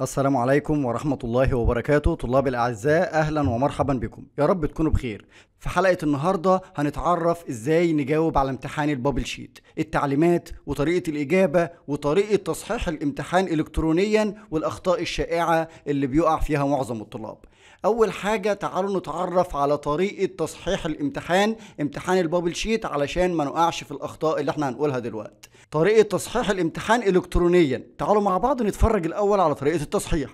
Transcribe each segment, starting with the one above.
السلام عليكم ورحمة الله وبركاته. طلاب الأعزاء أهلا ومرحبا بكم. يا رب تكونوا بخير. في حلقة النهاردة هنتعرف إزاي نجاوب على امتحان ال bubble sheet. التعليمات وطريقة الإجابة وطريقة تصحيح الامتحان إلكترونيا والأخطاء الشائعة اللي بيقع فيها معظم الطلاب. أول حاجة تعالوا نتعرف على طريقة تصحيح الامتحان امتحان ال bubble sheet علشان ما نقعش في الأخطاء اللي إحنا هنقولها دلوقتي. طريقة تصحيح الامتحان إلكترونيا. تعالوا مع بعض نتفرج الأول على طريقة التصحيح.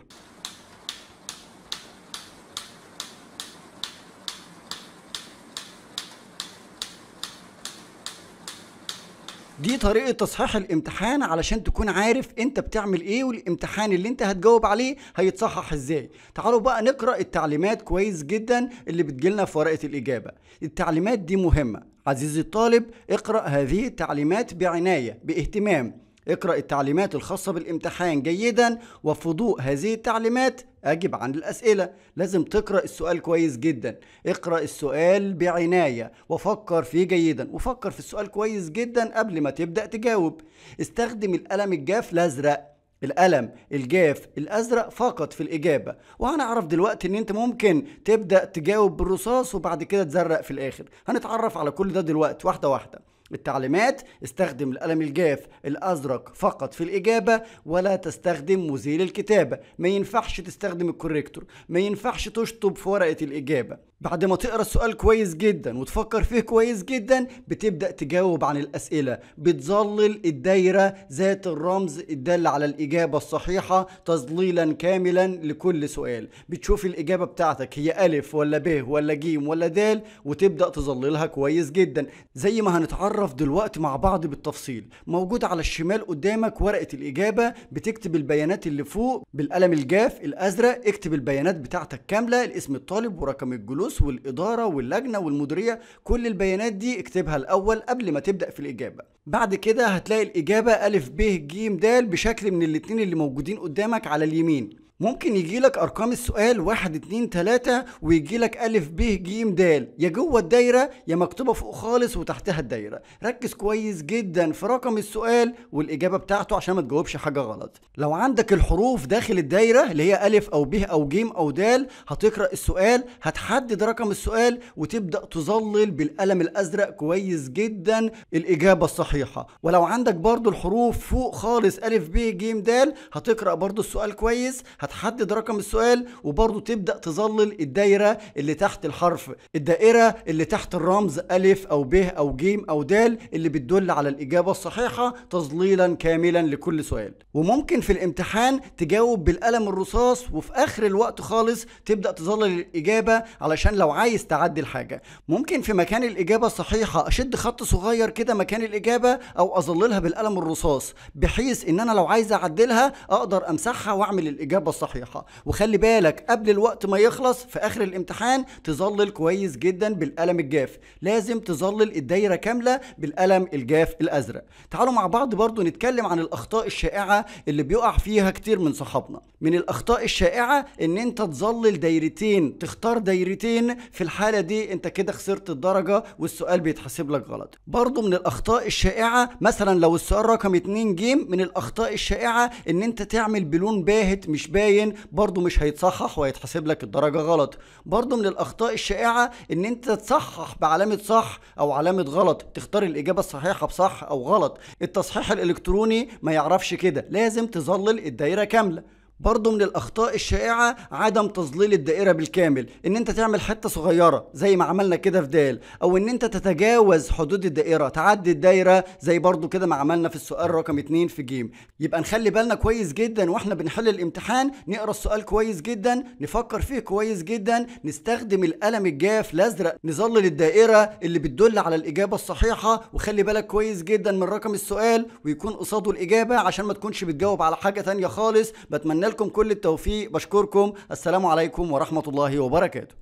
دي طريقة تصحيح الامتحان علشان تكون عارف انت بتعمل إيه والامتحان اللي انت هتجاوب عليه هيتصحح إزاي. تعالوا بقى نقرأ التعليمات كويس جدا اللي بتجيلنا في ورقة الإجابة. التعليمات دي مهمة. عزيزي الطالب اقرأ هذه التعليمات بعناية باهتمام. اقرأ التعليمات الخاصة بالامتحان جيدا وفي ضوء هذه التعليمات أجب عن الأسئلة. لازم تقرأ السؤال كويس جدا. اقرأ السؤال بعناية وفكر فيه جيدا. وفكر في السؤال كويس جدا قبل ما تبدأ تجاوب. استخدم القلم الجاف الأزرق. القلم الجاف الأزرق فقط في الإجابة. وهنعرف دلوقتي إن أنت ممكن تبدأ تجاوب بالرصاص وبعد كده تزرق في الآخر. هنتعرف على كل ده دلوقتي. واحدة واحدة. التعليمات استخدم القلم الجاف الأزرق فقط في الإجابة ولا تستخدم مزيل الكتابة. ما ينفعش تستخدم ال corrector ما ينفعش تشطب في ورقة الإجابة. بعد ما تقرأ السؤال كويس جدا وتفكر فيه كويس جدا بتبدأ تجاوب عن الأسئلة. بتظلل الدايرة ذات الرمز الدال على الإجابة الصحيحة تظليلا كاملا لكل سؤال. بتشوف الإجابة بتاعتك هي ألف ولا ب ولا ج ولا د وتبدأ تظللها كويس جدا. زي ما هنتعرف دلوقتي مع بعض بالتفصيل. موجود على الشمال قدامك ورقة الإجابة بتكتب البيانات اللي فوق بالقلم الجاف الأزرق. اكتب البيانات بتاعتك كاملة الاسم الطالب ورقم الجلوس الفلوس والإدارة واللجنة والمديرية كل البيانات دي اكتبها الأول قبل ما تبدأ في الإجابة. بعد كده هتلاقي الإجابة ألف ب ج د بشكل من الاتنين اللي موجودين قدامك على اليمين. ممكن يجي لك أرقام السؤال واحد اتنين تلاتة ويجي لك ألف ب ج د يا جوه الدايرة يا مكتوبة فوق خالص وتحتها الدايرة. ركز كويس جدا في رقم السؤال والإجابة بتاعته عشان ما تجاوبش حاجة غلط. لو عندك الحروف داخل الدايرة اللي هي ألف أو ب أو ج أو د هتقرأ السؤال هتحدد رقم السؤال وتبدأ تظلل بالقلم الأزرق كويس جدا الإجابة الصحيحة. ولو عندك برضو الحروف فوق خالص ألف ب ج د هتقرأ برضو السؤال كويس هتحدد رقم السؤال وبرضه تبدأ تظلل الدايرة اللي تحت الحرف. الدائرة اللي تحت الرمز ألف أو ب أو ج أو د اللي بتدل على الإجابة الصحيحة تظليلا كاملا لكل سؤال. وممكن في الامتحان تجاوب بالقلم الرصاص وفي آخر الوقت خالص تبدأ تظلل الإجابة علشان لو عايز تعدل حاجة ممكن في مكان الإجابة الصحيحة أشد خط صغير كده مكان الإجابة أو أظللها بالقلم الرصاص بحيث إن أنا لو عايز أعدلها أقدر أمسحها وأعمل الإجابة الصحيحة. وخلي بالك قبل الوقت ما يخلص في آخر الامتحان تظلل كويس جدا بالقلم الجاف. لازم تظلل الدايرة كاملة بالقلم الجاف الأزرق. تعالوا مع بعض برضو نتكلم عن الأخطاء الشائعة اللي بيقع فيها كتير من صحابنا. من الأخطاء الشائعة إن أنت تظلل دايرتين تختار دايرتين في الحالة دي أنت كده خسرت الدرجة والسؤال بيتحسب لك غلط. برضو من الأخطاء الشائعة مثلا لو السؤال رقم 2 جيم من الأخطاء الشائعة إن أنت تعمل بلون باهت مش باهت. باين برضو مش هيتصحح وهيتحسب لك الدرجة غلط. برضو من الأخطاء الشائعة إن أنت تصحح بعلامة صح أو علامة غلط. تختار الإجابة الصحيحة بصح أو غلط. التصحيح الإلكتروني ما يعرفش كده. لازم تظلل الدايرة كاملة. برضه من الأخطاء الشائعة عدم تظليل الدائرة بالكامل. إن أنت تعمل حتة صغيرة زي ما عملنا كده في دال أو إن أنت تتجاوز حدود الدائرة تعدي الدايرة زي برضه كده ما عملنا في السؤال رقم 2 في جيم. يبقى نخلي بالنا كويس جدا وإحنا بنحل الامتحان نقرأ السؤال كويس جدا نفكر فيه كويس جدا نستخدم القلم الجاف الأزرق نظلل الدائرة اللي بتدل على الإجابة الصحيحة. وخلي بالك كويس جدا من رقم السؤال ويكون قصاده الإجابة عشان ما تكونش بتجاوب على حاجة تانية خالص. بتمنى لكم كل التوفيق. بشكركم. السلام عليكم ورحمة الله وبركاته.